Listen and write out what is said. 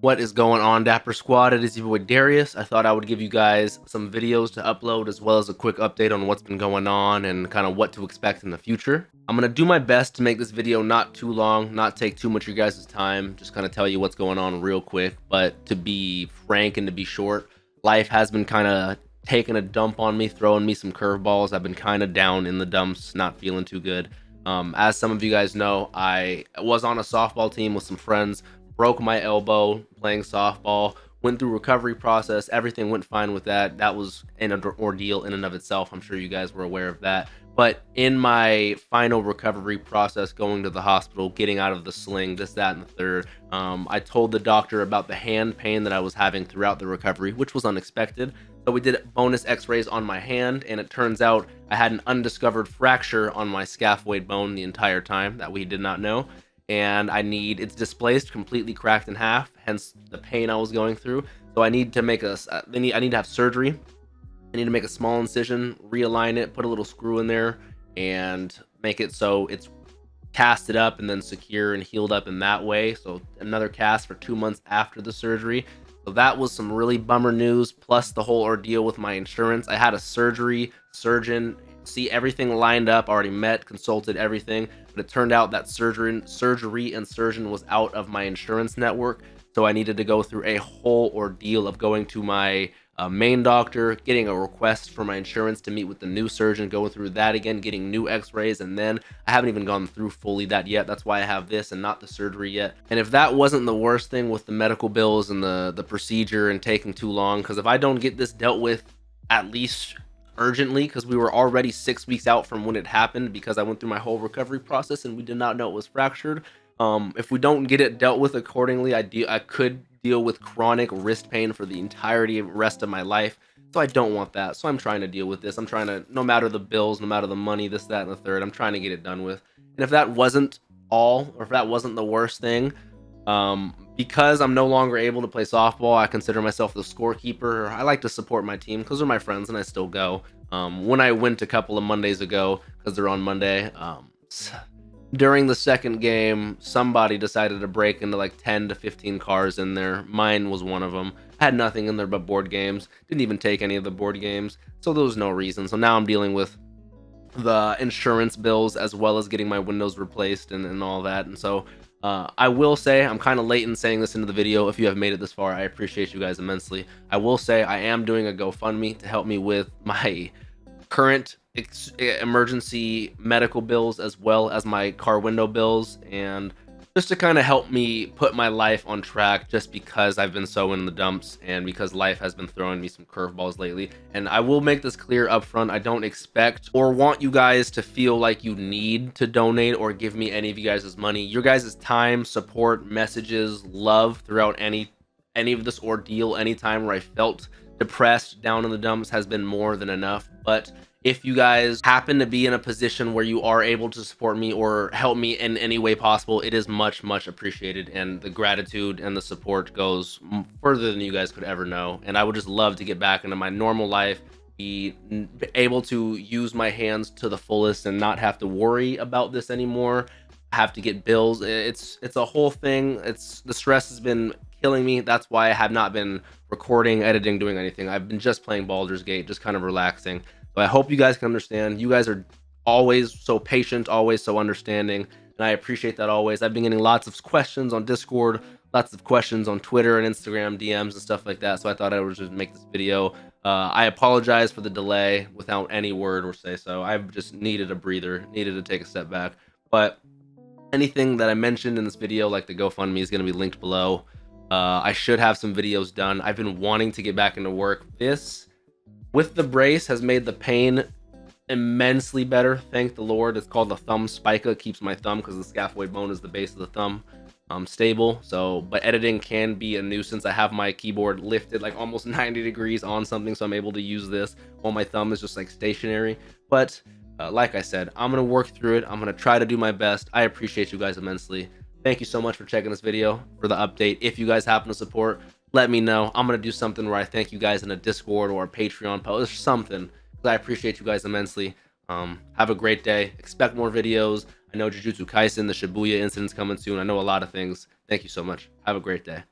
What is going on, Dapper Squad? It is your boy Darius. I thought I would give you guys some videos to upload as well as a quick update on what's been going on and kind of what to expect in the future. I'm going to do my best to make this video not too long, not take too much of your guys' time, just kind of tell you what's going on real quick. But to be frank and to be short, life has been kind of taking a dump on me, throwing me some curveballs. I've been kind of down in the dumps, not feeling too good. Um, as some of you guys know, I was on a softball team with some friends broke my elbow playing softball, went through recovery process, everything went fine with that. That was an ordeal in and of itself. I'm sure you guys were aware of that. But in my final recovery process, going to the hospital, getting out of the sling, this, that, and the third, um, I told the doctor about the hand pain that I was having throughout the recovery, which was unexpected. So we did bonus x-rays on my hand, and it turns out I had an undiscovered fracture on my scaphoid bone the entire time that we did not know and I need it's displaced, completely cracked in half. Hence the pain I was going through. So I need to make a uh, need I need to have surgery. I need to make a small incision, realign it, put a little screw in there, and make it so it's casted up and then secure and healed up in that way. So another cast for two months after the surgery. So that was some really bummer news. Plus the whole ordeal with my insurance. I had a surgery surgeon see everything lined up, already met, consulted everything, but it turned out that surgery, surgery and surgeon was out of my insurance network. So I needed to go through a whole ordeal of going to my uh, main doctor, getting a request for my insurance to meet with the new surgeon, going through that again, getting new x-rays, and then I haven't even gone through fully that yet. That's why I have this and not the surgery yet. And if that wasn't the worst thing with the medical bills and the, the procedure and taking too long, because if I don't get this dealt with at least urgently because we were already six weeks out from when it happened because I went through my whole recovery process and we did not know it was fractured. Um, if we don't get it dealt with accordingly, I de- I could deal with chronic wrist pain for the entirety of rest of my life. So I don't want that. So I'm trying to deal with this. I'm trying to, no matter the bills, no matter the money, this, that, and the third, I'm trying to get it done with. And if that wasn't all, or if that wasn't the worst thing, um, because I'm no longer able to play softball, I consider myself the scorekeeper. I like to support my team because they're my friends and I still go. Um, when I went a couple of Mondays ago, because they're on Monday, um, during the second game, somebody decided to break into like 10 to 15 cars in there. Mine was one of them. Had nothing in there but board games. Didn't even take any of the board games. So there was no reason. So now I'm dealing with the insurance bills as well as getting my windows replaced and, and all that. And so uh, I will say, I'm kind of late in saying this into the video. If you have made it this far, I appreciate you guys immensely. I will say I am doing a GoFundMe to help me with my current emergency medical bills as well as my car window bills and just to kind of help me put my life on track just because I've been so in the dumps and because life has been throwing me some curveballs lately. And I will make this clear up front. I don't expect or want you guys to feel like you need to donate or give me any of you guys' money. Your guys' time, support, messages, love throughout any any of this ordeal, any time where I felt depressed, down in the dumps has been more than enough. But if you guys happen to be in a position where you are able to support me or help me in any way possible, it is much, much appreciated. And the gratitude and the support goes further than you guys could ever know. And I would just love to get back into my normal life, be able to use my hands to the fullest and not have to worry about this anymore. Have to get bills. It's it's a whole thing. It's the stress has been killing me. That's why I have not been recording, editing, doing anything. I've been just playing Baldur's Gate, just kind of relaxing. But I hope you guys can understand. You guys are always so patient, always so understanding, and I appreciate that always. I've been getting lots of questions on Discord, lots of questions on Twitter and Instagram DMs and stuff like that. So I thought I would just make this video. Uh, I apologize for the delay without any word or say so. I've just needed a breather, needed to take a step back. But anything that I mentioned in this video, like the GoFundMe, is going to be linked below. Uh, I should have some videos done. I've been wanting to get back into work. This with the brace has made the pain immensely better. Thank the Lord. It's called the thumb spica. It keeps my thumb because the scaphoid bone is the base of the thumb um, stable. So, but editing can be a nuisance. I have my keyboard lifted like almost 90 degrees on something, so I'm able to use this while my thumb is just like stationary. But uh, like I said, I'm gonna work through it. I'm gonna try to do my best. I appreciate you guys immensely. Thank you so much for checking this video for the update. If you guys happen to support, let me know. I'm gonna do something where I thank you guys in a Discord or a Patreon post or something I appreciate you guys immensely. Um, have a great day. Expect more videos. I know Jujutsu Kaisen, the Shibuya incident's coming soon. I know a lot of things. Thank you so much. Have a great day.